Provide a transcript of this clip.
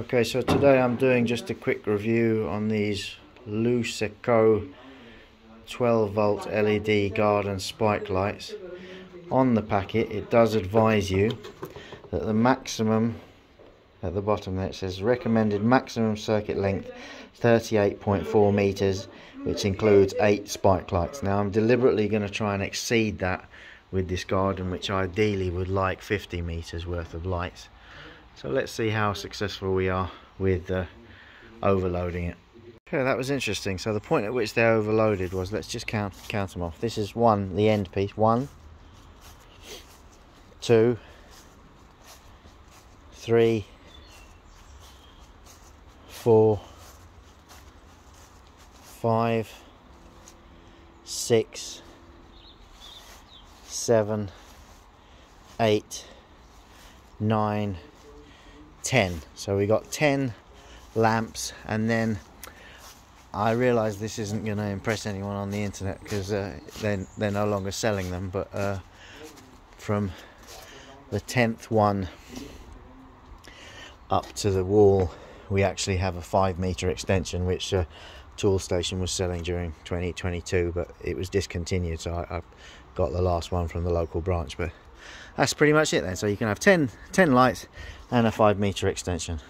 Okay, so today I'm doing just a quick review on these Luceco 12 volt LED garden spike lights. On the packet it does advise you that the maximum at the bottom there it says recommended maximum circuit length 38.4 meters which includes 8 spike lights. Now I'm deliberately going to try and exceed that with this garden which ideally would like 50 meters worth of lights. So let's see how successful we are with uh, overloading it. Okay, that was interesting. So the point at which they're overloaded was, let's just count count them off. This is one, the end piece. One, two, three, four, five, six, seven, eight, nine, 10 so we got 10 lamps and then I realize this isn't going to impress anyone on the internet because uh, they're, they're no longer selling them but uh, from the 10th one up to the wall we actually have a 5 meter extension which uh, Toolstation was selling during 2022 but it was discontinued so I, I got the last one from the local branch but that's pretty much it then. So you can have 10 10 lights and a 5 meter extension